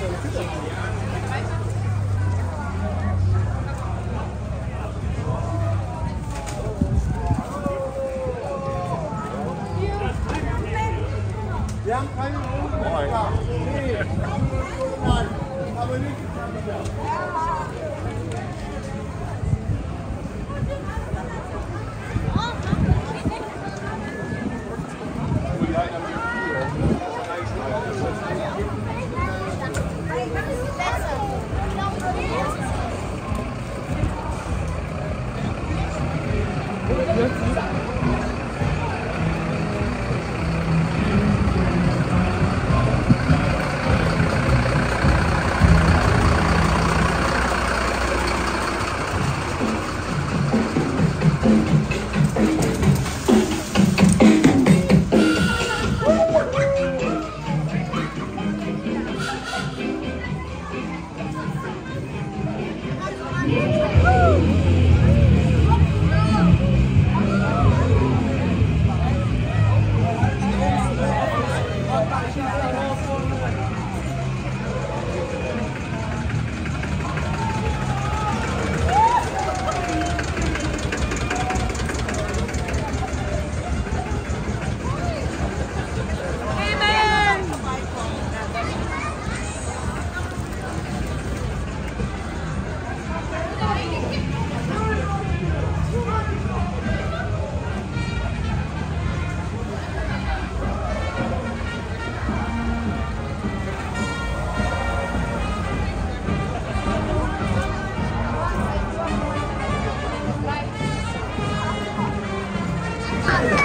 Wir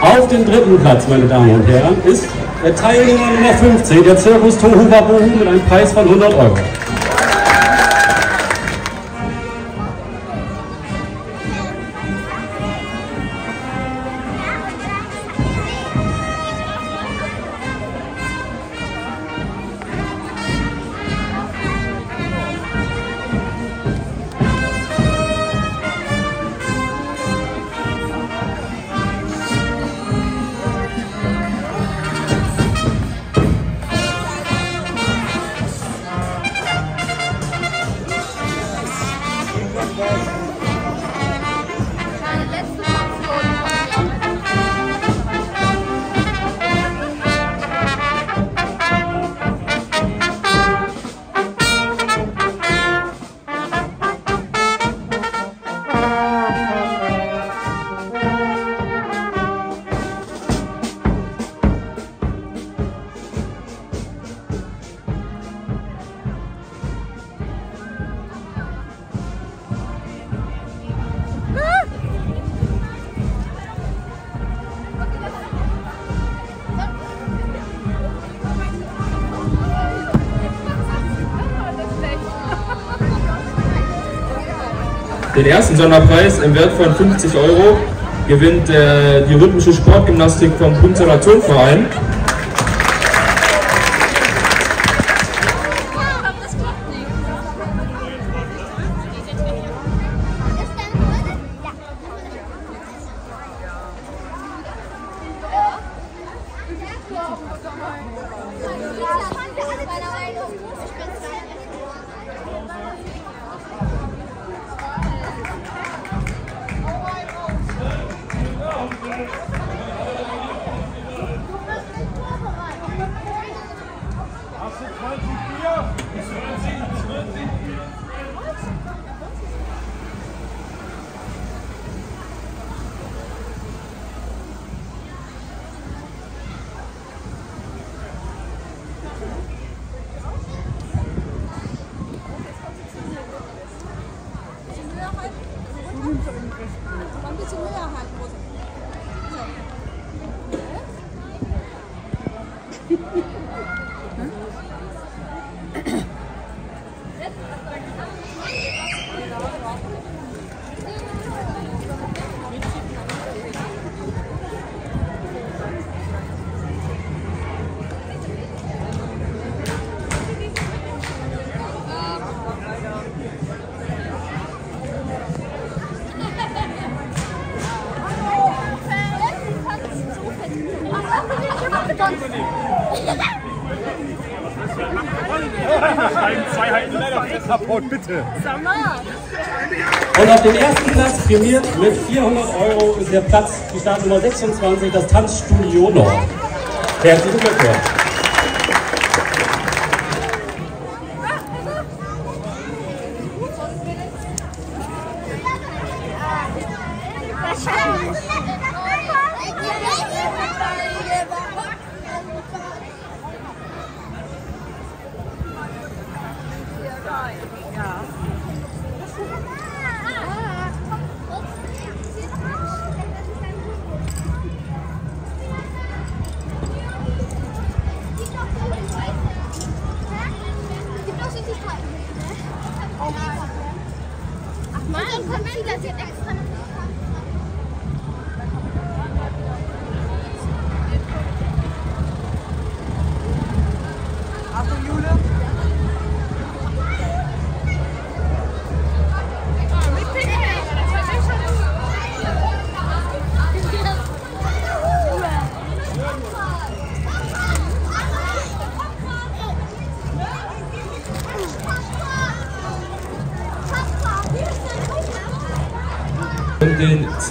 Auf dem dritten Platz, meine Damen und Herren, ist der Teilnehmer Nummer 15, der Zirkus Tohu Wabohu mit einem Preis von 100 Euro. Den ersten Sonderpreis im Wert von 50 Euro gewinnt äh, die rhythmische Sportgymnastik vom Punzeler Turnverein. Das klappt nicht. Und auf dem ersten Platz prämiert mit 400 Euro ist der Platz, die Startnummer 26, das Tanzstudio Nord. Herzlichen Glückwunsch.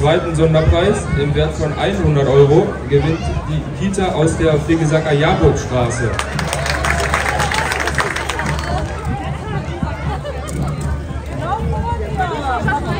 Zweiten Sonderpreis im Wert von 100 Euro gewinnt die Kita aus der Fegesacker Jaburgstraße. Die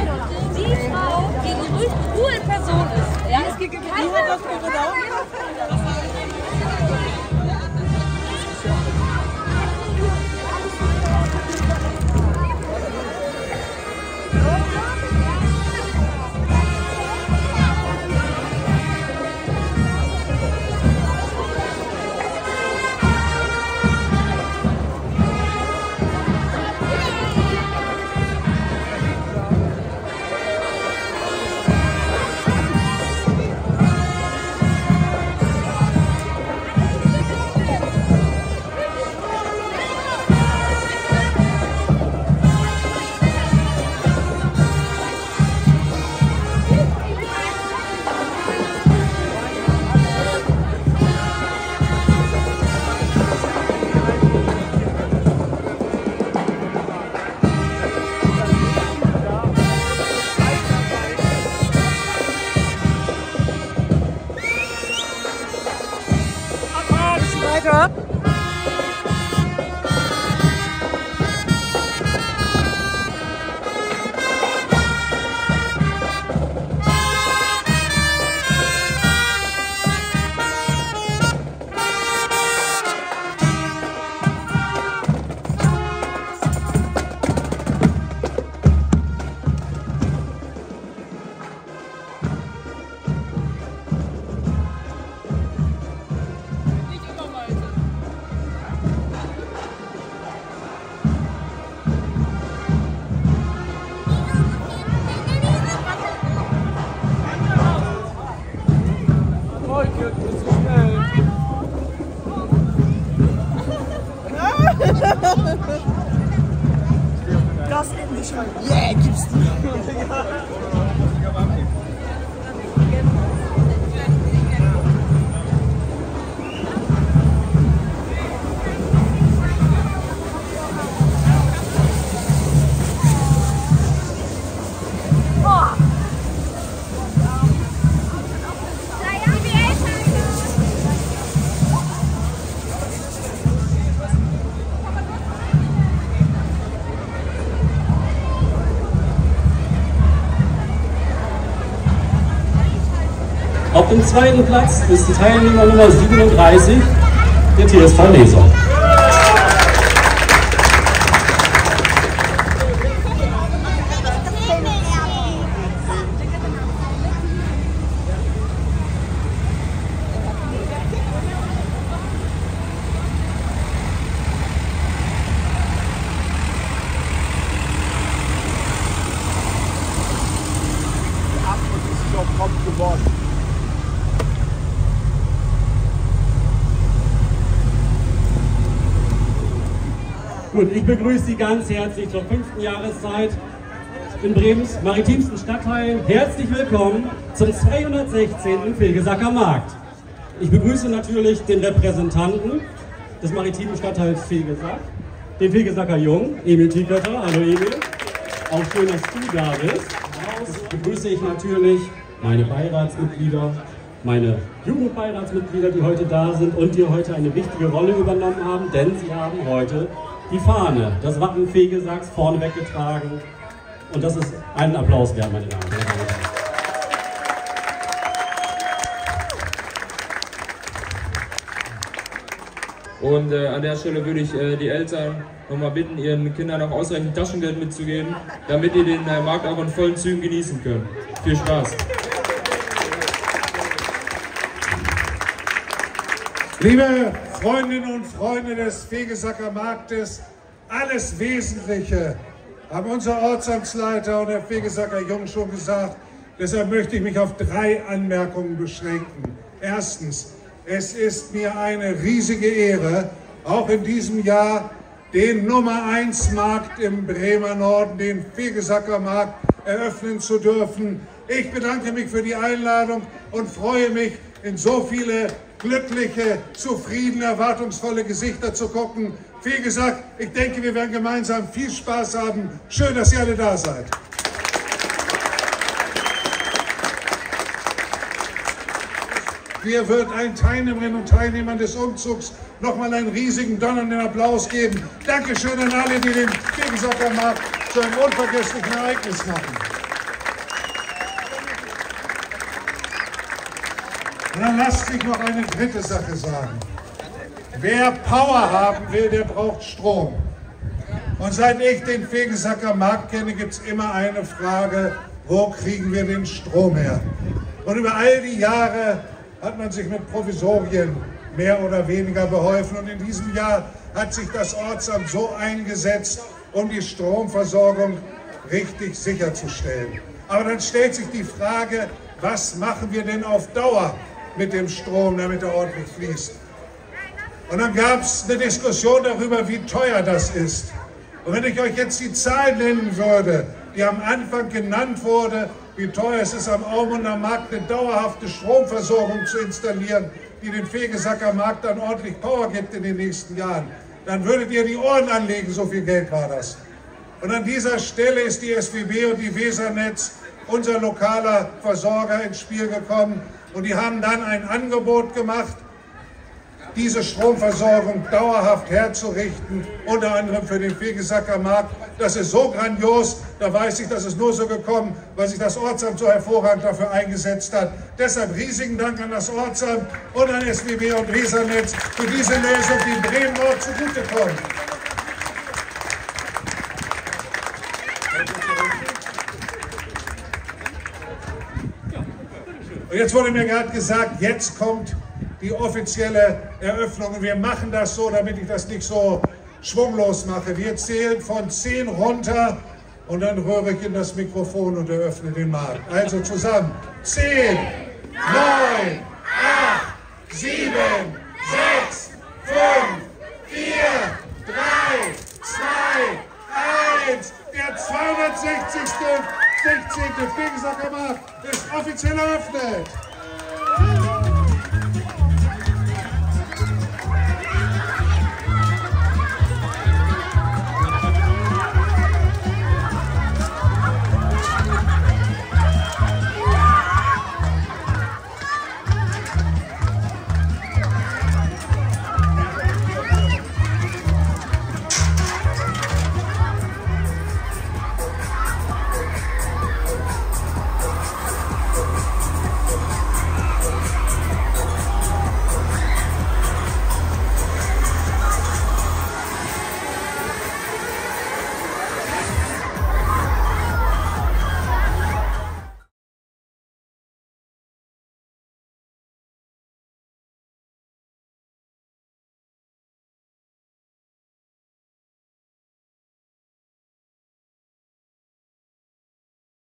Yeah, keep stealing. Auf dem zweiten Platz ist die Teilnehmer Nummer 37, der TSV Leser. Gut, ich begrüße Sie ganz herzlich zur fünften Jahreszeit in Bremens maritimsten Stadtteil. Herzlich willkommen zum 216. Vilgesacker Markt. Ich begrüße natürlich den Repräsentanten des maritimen Stadtteils Fegesack, den Fegesacker Jung, Emil Tiekötter. Hallo Emil. Auch schön, dass du da bist. Begrüße ich natürlich meine Beiratsmitglieder, meine Jugendbeiratsmitglieder, die heute da sind und die heute eine wichtige Rolle übernommen haben, denn sie haben heute die Fahne, das Wappen Fegesacks vorne weggetragen. Und das ist einen Applaus wert, meine Damen und Herren. Und äh, an der Stelle würde ich äh, die Eltern nochmal bitten, ihren Kindern auch ausreichend Taschengeld mitzugeben, damit ihr den äh, Markt auch in vollen Zügen genießen könnt. Viel Spaß! Liebe Freundinnen und Freunde des Fegesacker Marktes, alles Wesentliche haben unser Ortsamtsleiter und der Fegesacker Jung schon gesagt. Deshalb möchte ich mich auf drei Anmerkungen beschränken. Erstens, es ist mir eine riesige Ehre, auch in diesem Jahr den Nummer 1 Markt im Bremer Norden, den Fegesacker Markt, eröffnen zu dürfen. Ich bedanke mich für die Einladung und freue mich, in so viele glückliche, zufriedene, erwartungsvolle Gesichter zu gucken. Wie gesagt, ich denke, wir werden gemeinsam viel Spaß haben. Schön, dass ihr alle da seid. Wir wird allen Teilnehmerinnen und Teilnehmern des Umzugs nochmal einen riesigen donnernden Applaus geben. Dankeschön an alle, die den Gegensacker Markt zu einem unvergesslichen Ereignis machen. Und dann lasst mich noch eine dritte Sache sagen. Wer Power haben will, der braucht Strom. Und seit ich den Fegesacker Markt kenne, gibt es immer eine Frage, wo kriegen wir den Strom her? Und über all die Jahre hat man sich mit Provisorien mehr oder weniger beholfen. Und in diesem Jahr hat sich das Ortsamt so eingesetzt, um die Stromversorgung richtig sicherzustellen. Aber dann stellt sich die Frage, was machen wir denn auf Dauer? Mit dem Strom, damit er ordentlich fließt. Und dann gab es eine Diskussion darüber, wie teuer das ist. Und wenn ich euch jetzt die Zahl nennen würde, die am Anfang genannt wurde, wie teuer es ist, am Aumunder Markt eine dauerhafte Stromversorgung zu installieren, die den Fegesacker Markt dann ordentlich Power gibt in den nächsten Jahren, dann würdet ihr die Ohren anlegen, so viel Geld war das. Und an dieser Stelle ist die SWB und die Wesernetz, unser lokaler Versorger, ins Spiel gekommen und die haben dann ein Angebot gemacht, diese Stromversorgung dauerhaft herzurichten, unter anderem für den Fegesacker Markt. Das ist so grandios, da weiß ich, das ist nur so gekommen, weil sich das Ortsamt so hervorragend dafür eingesetzt hat. Deshalb riesigen Dank an das Ortsamt und an SWB und Wesernetz für diese Lösung, die Bremen Nord zugutekommt. Und jetzt wurde mir gerade gesagt, jetzt kommt die offizielle Eröffnung. Und wir machen das so, damit ich das nicht so schwunglos mache. Wir zählen von 10 runter und dann rühre ich in das Mikrofon und eröffne den Markt. Also zusammen. 10, 9, 8, 7, 6, 5, 4, 3, 2, 1. Der 260. 16. Pfingstsacker Markt ist offiziell eröffnet.